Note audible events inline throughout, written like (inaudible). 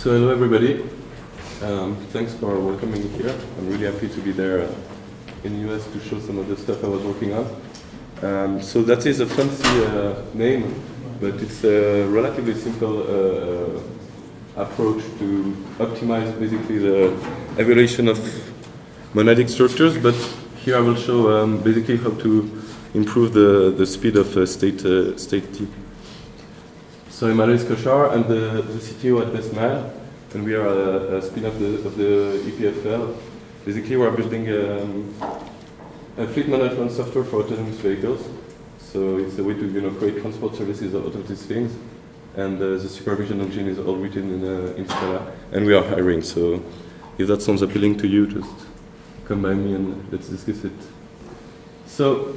So hello everybody. Um, thanks for welcoming me here. I'm really happy to be there uh, in the US to show some of the stuff I was working on. Um, so that is a fancy uh, name, but it's a relatively simple uh, uh approach to optimize basically the evaluation of monadic structures. But here I will show um, basically how to improve the, the speed of uh, state, uh, state T. So I'm Alois Cochard, I'm the, the CTO at BestMile, and we are a, a spin-off of the, EPFL. Basically, we're building um, a fleet management software for autonomous vehicles. So it's a way to you know, create transport services out of these things. And uh, the supervision engine is all written in, uh, in Scala. And we are hiring, so if that sounds appealing to you, just come by me and let's discuss it. So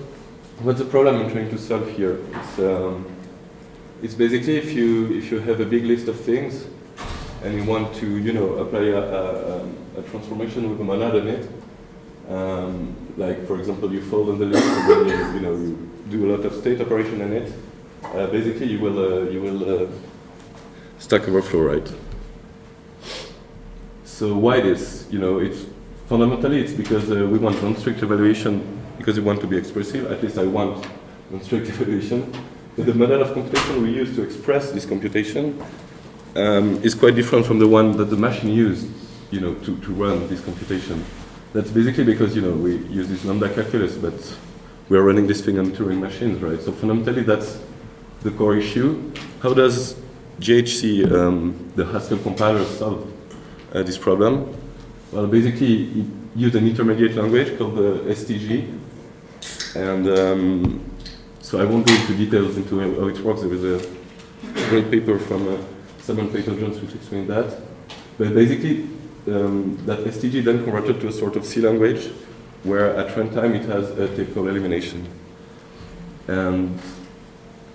what's the problem I'm trying to solve here? It's, um, it's basically if you if you have a big list of things and you want to you know apply a, a, a transformation with a monad in it, um, like for example you fold in the list and then you, you know you do a lot of state operation in it. Uh, basically you will uh, you will uh, Stack Overflow, right? So why this? You know, it's fundamentally it's because uh, we want non-strict evaluation because we want to be expressive. At least I want non-strict (laughs) evaluation. But the model of computation we use to express this computation um, is quite different from the one that the machine used, you know, to, to run this computation. That's basically because, you know, we use this lambda calculus, but we're running this thing on Turing machines, right? So fundamentally, that's the core issue. How does GHC, um, the Haskell compiler, solve uh, this problem? Well, basically, it used an intermediate language called the STG, and um, so I won't go into details into how it works. There was a great paper from uh, Simon Peyton-Jones which explained that. But basically, um, that STG then converted to a sort of C language, where at runtime it has a tail call elimination. And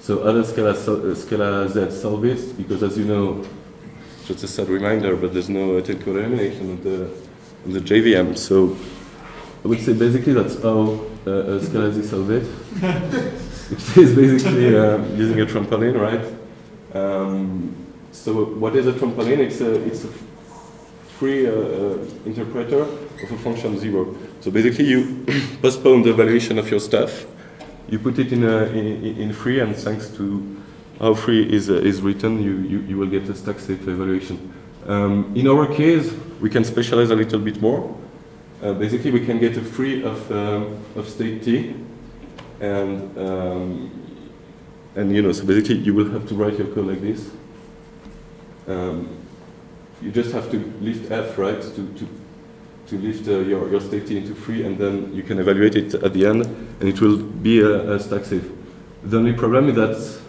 so other Scala, uh, Scalaz solve this, because as you know, just a sad reminder, but there's no tail call elimination of the, of the JVM. So I would say basically that's how uh, uh, Scalaz solve it. (laughs) which is basically uh, using a trampoline, right? Um, so what is a trampoline? It's a, it's a free uh, uh, interpreter of a Function0. So basically you (coughs) postpone the evaluation of your stuff, you put it in, a, in, in free, and thanks to how free is, uh, is written, you, you, you will get a stack safe evaluation. Um, in our case, we can specialize a little bit more. Uh, basically, we can get a free of, um, of state t, and um, and you know, so basically you will have to write your code like this. Um, you just have to liftF, right, to, to, to lift uh, your, your state into free, and then you can evaluate it at the end, and it will be a, a stack safe. The only problem is that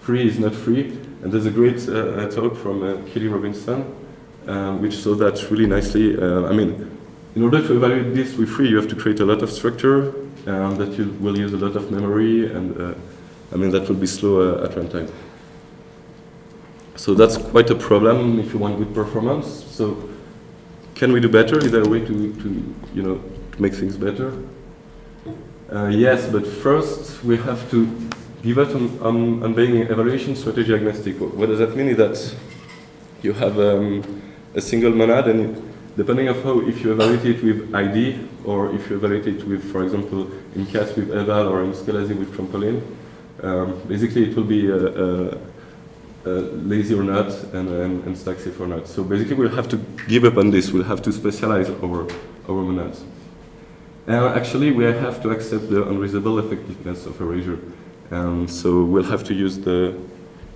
free is not free, and there's a great uh, talk from uh, Kelley Robinson, um, which shows that really nicely. Uh, I mean, in order to evaluate this with free, you have to create a lot of structure, um, that you will use a lot of memory, and uh, I mean that will be slow uh, at runtime. So that's quite a problem if you want good performance. So can we do better? Is there a way to, to you know, to make things better? Uh, yes, but first we have to give up on, on, on being evaluation strategy agnostic. What does that mean is that you have um, a single monad and depending on how, if you evaluate it with ID or if you evaluate it with, for example, in Cats with eval or in Scala with trampoline, um, basically it will be a, a lazy or not and, and, and stack safe or not. So basically we'll have to give up on this. We'll have to specialize our, our monads. And actually we have to accept the unreasonable effectiveness of erasure. And so we'll have to use the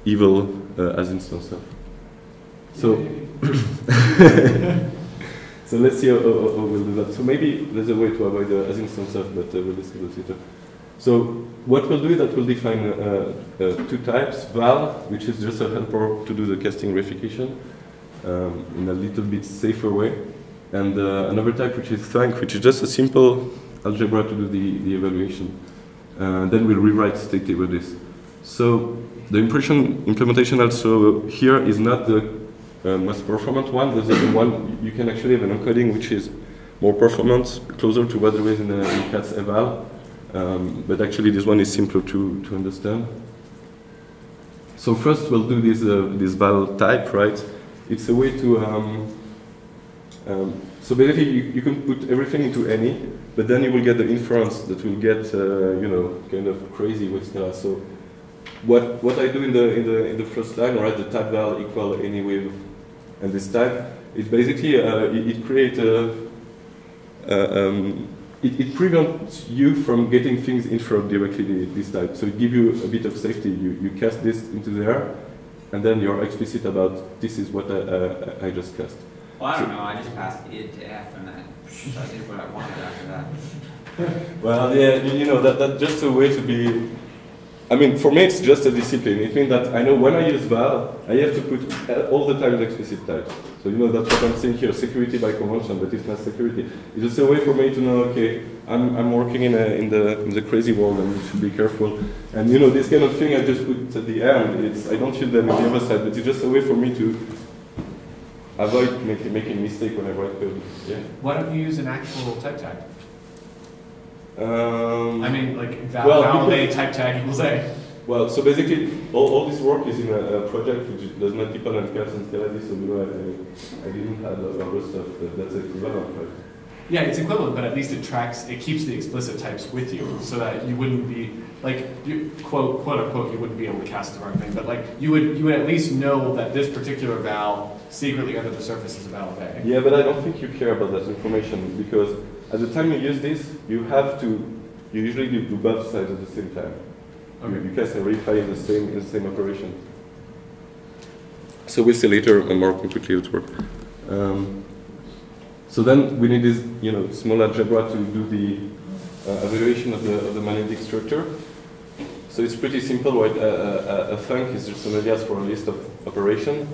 evil uh, asInstanceOf. So (laughs) So let's see how, how, how, we'll do that. So maybe there's a way to avoid the asInstanceOf, but uh, we'll discuss it later. So what we'll do is that we'll define uh, uh, two types, val, which is just a helper to do the casting verification um, in a little bit safer way, and uh, another type which is thunk, which is just a simple algebra to do the, the evaluation. Uh, then we'll rewrite state table this. So the impression implementation also here is not the uh, most performant one. There's the one you can actually have an encoding which is more performant, closer to what there is in, uh, in CATS eval. Um, but actually this one is simpler to, to understand. So first we'll do this, uh, this val type, right? it's a way to, um, um, so basically you, you can put everything into any, but then you will get the inference that will get, uh, you know, kind of crazy with that. So what, what I do in the, in the, in the first line, right, the type val equal any with and this type, it basically, uh, it, it creates a, uh, um, it, it, prevents you from getting things inferred directly this type. So it gives you a bit of safety. You, you cast this into there, and then you're explicit about this is what I, uh, I just cast. Well, I don't so, know. I just passed id to f, and then I did what I wanted after that. (laughs) well, yeah, you know that that's just a way to be I mean, for me, it's just a discipline. It means that I know when I use val, I have to put all the time the explicit type. So you know that's what I'm saying here, security by convention, but it's not security. It's just a way for me to know, okay, I'm, I'm working in, a, in, the, in the crazy world and you should be careful. And you know, this kind of thing I just put at the end, it's, I don't use them on the other side, but it's just a way for me to avoid make, making mistake when I write code. Yeah. Why don't you use an actual type tag? Um, I mean, like val well, validate type tag equals A. Well, so basically, all, all this work is in a, a project which does not depend on Cats and Scalaz, so you know, I, I, didn't have a lot of stuff that, that's equivalent, right? Yeah, it's equivalent, but at least it tracks, it keeps the explicit types with you, so that you wouldn't be like, you, quote, quote unquote, you wouldn't be able to cast the wrong thing, but like, you would, you would at least know that this particular val secretly under the surface is a val of A. Yeah, but I don't think you care about that information because at the time you use this, you have to, you usually do both sides at the same time. Okay. You, you cast and verify in the same in the same operation. So we'll see later a more completely it works. Um, so then we need this, you know, small algebra to do the uh, evaluation of the of the monadic structure. So it's pretty simple, right? a thunk is just an alias for a list of operation,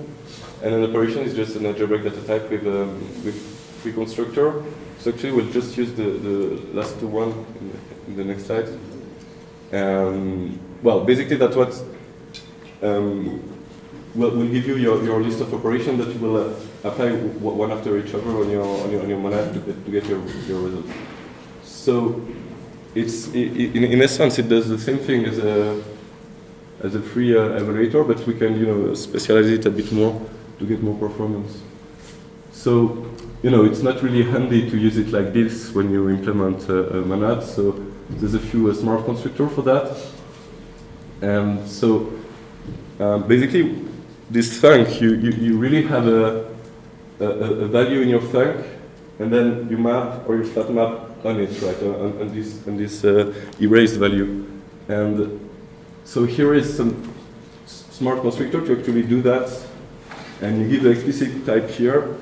and an operation is just an algebraic data type with um, with free constructor. So actually, we'll just use the, the last two one in the, next slide. Um, well, basically, that's what um, will we'll, give you your, your list of operations that you will uh, apply one after each other on your on your, on your monad to get, to get your, your result. So it's in, in essence it does the same thing as a as a free uh, evaluator, but we can you know specialize it a bit more to get more performance. So you know, it's not really handy to use it like this when you implement a, a monad. So there's a few uh, smart constructor for that. And so um, basically, this thunk, you, you, you really have a, a, a, value in your thunk, and then you map or you flat map on it, right, on, on this, on this uh, erased value. And so here is some smart constructor to actually do that. And you give the explicit type here,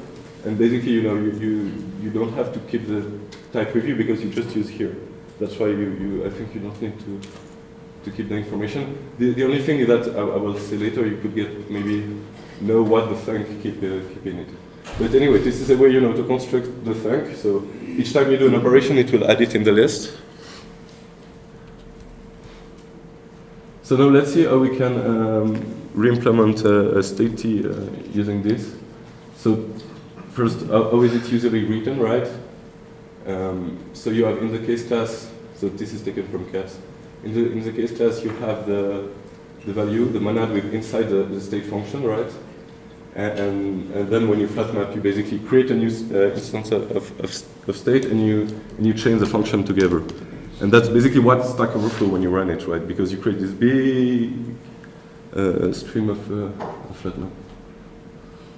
and basically, you know, you, you, you don't have to keep the type review because you just use here. That's why you, you I think you don't need to, to keep the information. The, the only thing is that I, I will say later, you could get maybe know what the thunk keep, uh, keep in it. But anyway, this is a way, you know, to construct the thunk. So each time you do an operation, it will add it in the list. So now let's see how we can um, re-implement uh, a state T uh, using this. So first, how is it usually written, right? Um, so you have in the case class, so this is taken from Cats. In the, in the case class, you have the, the value, the monad with inside the, the state function, right? And, and, and, then when you flat map, you basically create a new uh, instance of, of, of, state and you, and you chain the function together. And that's basically what Stack Overflow when you run it, right? Because you create this big uh, stream of, uh, flat map.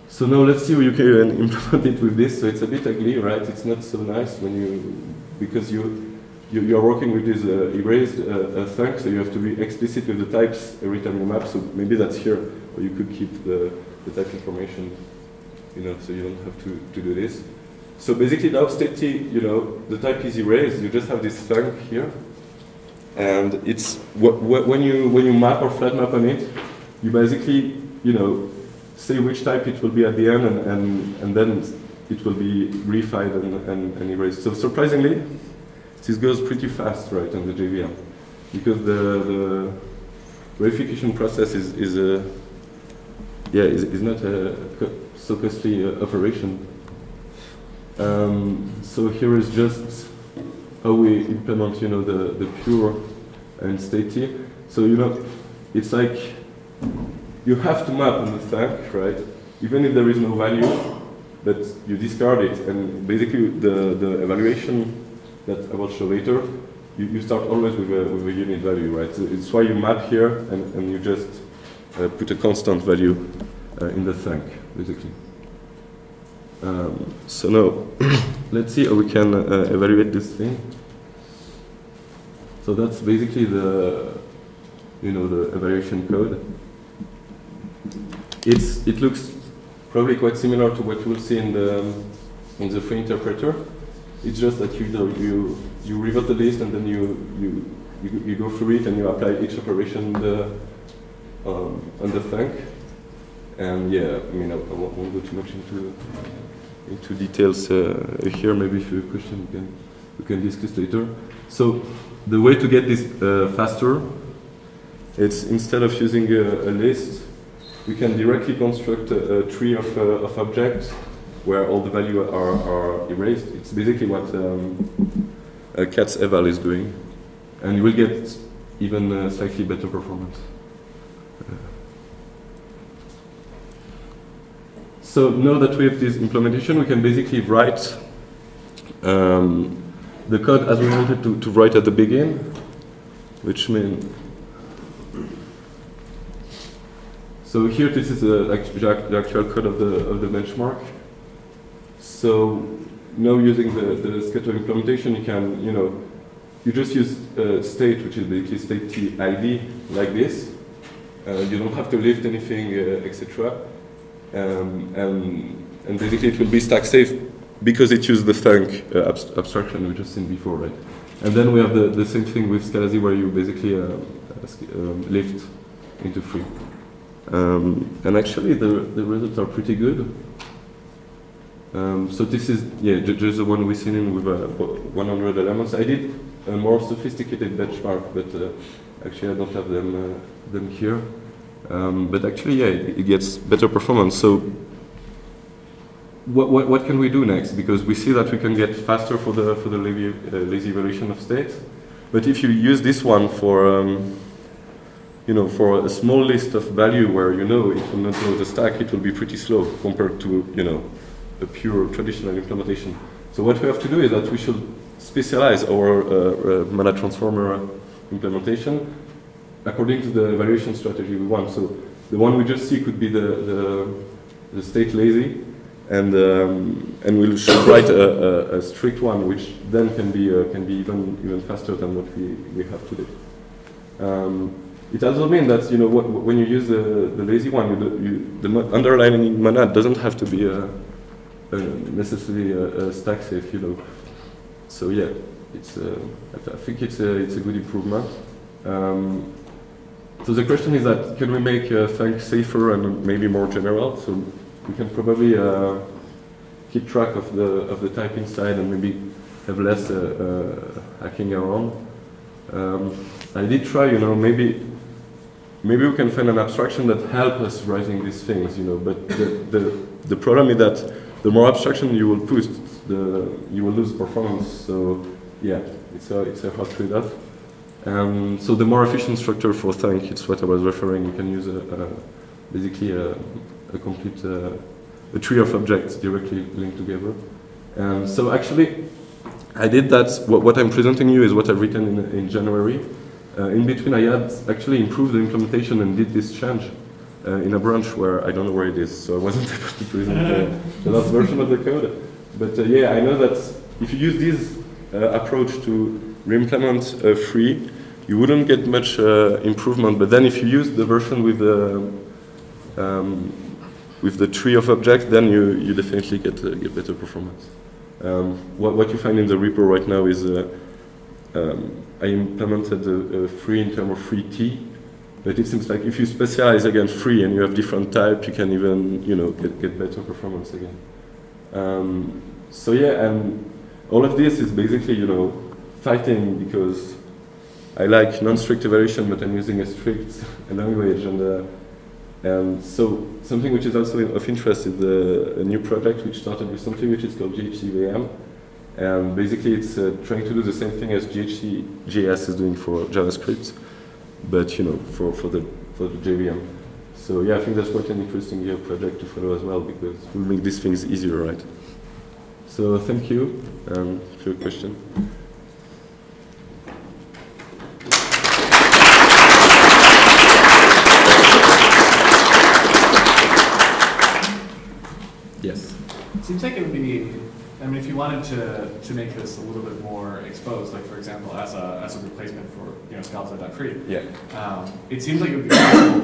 So now let's see how you can (laughs) implement it with this. So it's a bit ugly, right? It's not so nice when you, because you, you, you are working with this uh, erased uh, thunk, so you have to be explicit with the types every time you map. So maybe that's here, or you could keep the, the type information, you know, so you don't have to, to do this. So basically now state T, you know, the type is erased, you just have this thunk here. And it's, wh wh when, you, when you map or flat map on it, you basically, you know, say which type it will be at the end, and, and, and then it will be refined and, and, and erased. So surprisingly, this goes pretty fast, right, on the JVM, because the, the verification process is, is a, yeah, is, is not a so costly uh, operation. Um, so here is just how we implement, you know, the, the pure and state So, you know, it's like you have to map on the thunk, right? even if there is no value, but you discard it, and basically the, the evaluation that I will show later, you, you start always with a, with a unit value, right? So it's why you map here and, and you just uh, put a constant value uh, in the thunk, basically. Um, so now, (clears throat) let's see how we can uh, evaluate this thing. So that's basically the, you know, the evaluation code. It's, it looks probably quite similar to what you will see in the, in the free interpreter. It's just that you, you, you revert the list and then you, you, you, you go through it and you apply each operation on the, um, on the thunk. And yeah, I mean, I, I won't, won't go too much into, into details uh, here. Maybe if you have a question, we can, we can discuss later. So the way to get this uh, faster, it's instead of using a, a list, we can directly construct a, a tree of, uh, of objects where all the values are, are erased. It's basically what um, uh, CATS eval is doing. And you will get even uh, slightly better performance. So now that we have this implementation, we can basically write um, the code as we wanted to, to write at the beginning, which means So here, this is the, the actual code of the, of the benchmark. So now using the, the Scatter implementation, you can, you know, you just use uh, state, which is basically state T ID, like this. Uh, you don't have to lift anything, uh, etc. Um, and, and basically it will be stack safe because it uses the thunk uh, abst abstraction we just seen before, right? And then we have the, the same thing with Scalaz where you basically uh, um, lift into free. Um, and actually, the, the results are pretty good. Um, so this is, yeah, just the one we've seen with uh, 100 elements. I did a more sophisticated benchmark, but uh, actually I don't have them, uh, them here. Um, but actually, yeah, it, it, gets better performance. So what, what, what, can we do next? Because we see that we can get faster for the, for the lazy, uh, lazy evaluation of states. But if you use this one for um, you know, for a small list of value where you know it will not know the stack, it will be pretty slow compared to, you know, a pure traditional implementation. So what we have to do is that we should specialize our uh, uh, monad transformer implementation according to the evaluation strategy we want. So the one we just see could be the, the, the state lazy, and um, and we should write a, a, a, strict one, which then can be uh, can be even even faster than what we, we have today. Um, it also means that you know when you use the, the lazy one, you, you, the underlying monad doesn't have to be a, a necessarily a, a, stack safe, you know. So yeah, it's uh, I think it's a it's a good improvement. Um, so the question is that can we make uh, thunk safer and maybe more general? So we can probably uh, keep track of the of the typing side and maybe have less uh, uh hacking around. Um, I did try, you know, maybe maybe we can find an abstraction that helps us writing these things, you know, but the, the, the problem is that the more abstraction you will put, the, you will lose performance. So yeah, it's a, it's a hard trade-off. Um, so the more efficient structure for thunk, it's what I was referring. You can use a, a basically a, a complete uh, a tree of objects directly linked together. And so actually, I did that. What, what I'm presenting you is what I've written in, in January. Uh, in between, I had actually improved the implementation and did this change uh, in a branch where I don't know where it is, so I wasn't (laughs) able to present the, the last version of the code. But uh, yeah, I know that if you use this uh, approach to re-implement uh, free, you wouldn't get much uh, improvement. But then if you use the version with the um, with the tree of objects, then you, you definitely get get better performance. Um, what, what you find in the repo right now is um, I implemented a, a free in terms of free T, but it seems like if you specialize again free and you have different type, you can even you know get, get better performance again. Um, so yeah, and all of this is basically you know fighting because I like non-strict evaluation, but I'm using a strict (laughs) language, and uh, and so something which is also of interest is a, a new project which started with something which is called GHCVM, and basically, it's uh, trying to do the same thing as GHC JS is doing for JavaScript, but you know, for, for the for the JVM. So yeah, I think that's quite an interesting yeah, project to follow as well because we make these things easier, right? So thank you um, for your question. Seems like it would be, I mean, if you wanted to, to make this a little bit more exposed, like for example, as a, as a replacement for, you know, Scalaz.free, Yeah. um, it seems like it would be possible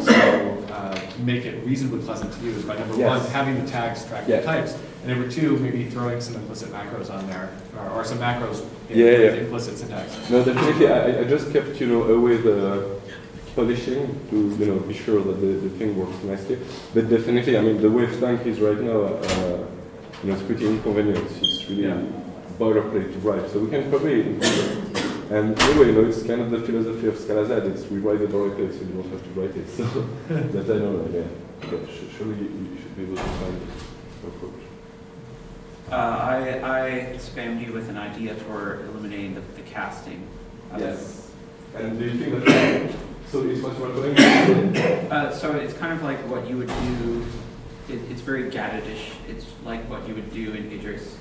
to uh, make it reasonably pleasant to use by number Yes. one, having the tags track Yeah. the types, and number two, maybe throwing some implicit macros on there, or, or some macros in- Yeah, with yeah. implicit syntax. No, definitely. I, I just kept, you know, away the polishing to, you know, be sure that the, the thing works nicely. But definitely, I mean, the way Thunk is right now, uh, you know, it's pretty inconvenient. It's really Yeah. boilerplate to write. So we can probably. And anyway, you know, it's kind of the philosophy of Scalaz. It's we write the boilerplate so you don't have to write it. So (laughs) that I know, yeah. yeah sh- surely you, you should be able to find it. approach. Uh, I, I spammed you with an idea for eliminating the, the casting. Yes. it. And do you think that, (coughs) so it's what you are doing? Uh, so it's kind of like what you would do, it, it's very GADT-ish. It's like what you would do in Idris.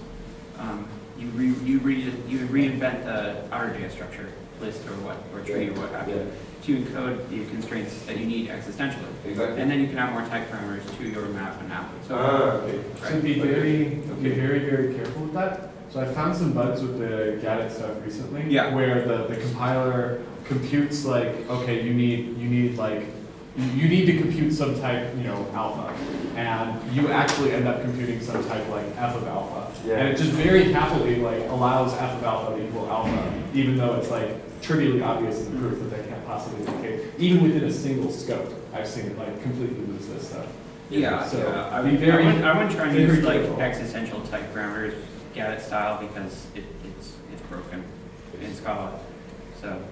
Um, you re, you re, you reinvent the outer structure, list or what, or tree or what have you, to encode the constraints that you need existentially. Exactly. And then you can add more type parameters to your map and app. So, Ah, okay. So be very, be very, very careful with that. So I found some bugs with the GADT stuff recently. Yeah. Where the, the compiler computes like, okay, you need, you need like, you you need to compute some type, you know, alpha. And you actually end up computing some type like f of alpha. Yeah. And it just very happily like allows f of alpha to equal alpha, even though it's like trivially obvious in the proof that that can't possibly be the case. Even within a single scope, I've seen it like completely lose this stuff. yeah, So, yeah. I, would- very- I wouldn't, I wouldn't try and use like careful. existential type parameters, GADT style, because it, it's, it's broken in Scala. So,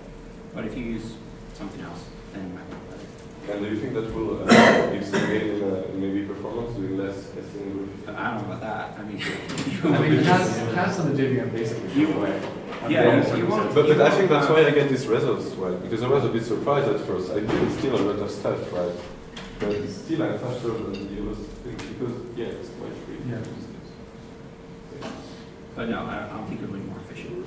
but if you use something else, then you might want to. And do you think that will uh, give some gain in uh, maybe performance, doing less testing with? I don't know about that. I mean, (laughs) I mean, cast, cast on the JVM basically You- go away. yeah, Under you- you won't- But, but I think that's why I get these results, right? Because I was a bit surprised at first. I did still a lot of stuff, right? But it's still I'm faster than the other things because, yeah, it's quite free. Yeah. But no, I I don't think it would be more efficient.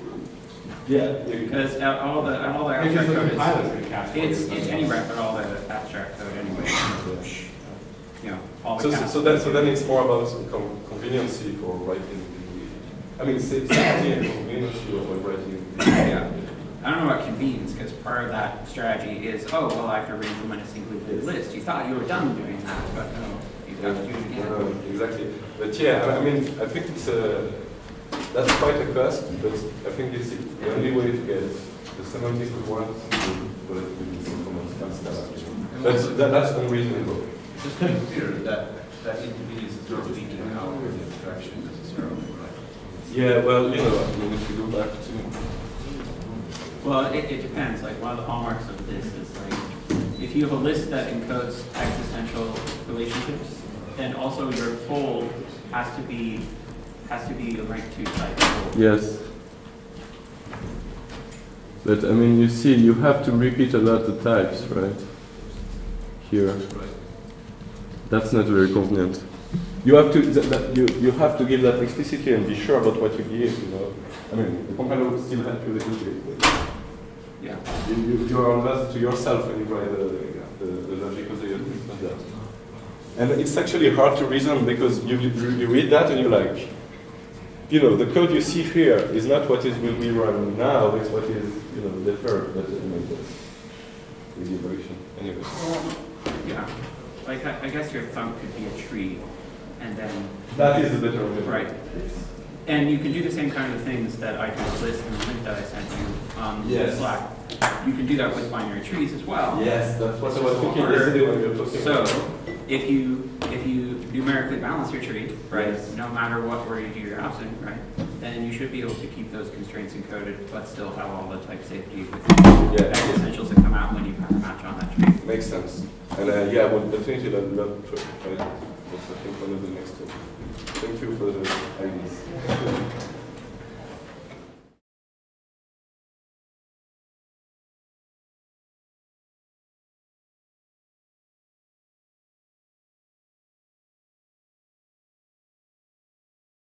Yeah. Because uh, all the, all the abstract the code compiler's is, gonna cast. for it's, so- it's anywhere but all the abstract code anyway. You know, all the So, so, so then, so then it's more about some con- conveniency for writing. the- I mean, sa- safety and conveniency of writing. the- Yeah. I don't know what convenes, because part of that strategy is, oh, well, I have to re-implement a single list. You thought you were done doing that, but no, you've got to do it again. Uh, Exactly. But yeah, I I mean, I think it's a, that's quite a cost, but I think it's the only way to get the semantic we want to, but with some comments can scale up. That's, that, that's unreasonable. Just to be clear, that, that inconvenience is not leaking out of the abstraction necessarily, right? Yeah, well, you know, I mean, if you go back to, Well, it, it depends, like, one of the hallmarks of this is like, if you have a list that encodes existential relationships, then also your fold has to be, has to be a rank two type fold. yes. But I mean, you see, you have to repeat a lot of types, right? Here. Right. That's not very convenient. You have to th- that, you, you have to give that explicitly and be sure about what you give. You know, I mean, the compiler will still help you a little bit. Yeah. you, you, you are honest to yourself when you write the, the, the logic of the. And it's actually hard to reason because you, you, you read that and you're like, you know, the code you see here is not what is will be run now. It's what is you know later. But I mean, that's version. Anyway. Yeah, like, I, I guess your thunk could be a tree, and then, That is a better way. right. And you can do the same kind of things that I just list in the link that I sent you um, on Yes. Slack. You can do that with binary trees as well. Yes, that's what I was So thinking yesterday when we were talking. So, about if you, if you numerically balance your tree, right, Yes. no matter what where you do your option, right, then you should be able to keep those constraints encoded, but still have all the type safety with Yeah. essentials that come out when you pass a match on that tree. Makes sense. And uh, yeah, I would definitely love love to try. That's I think one of the next steps. Thank you for the ideas. (laughs)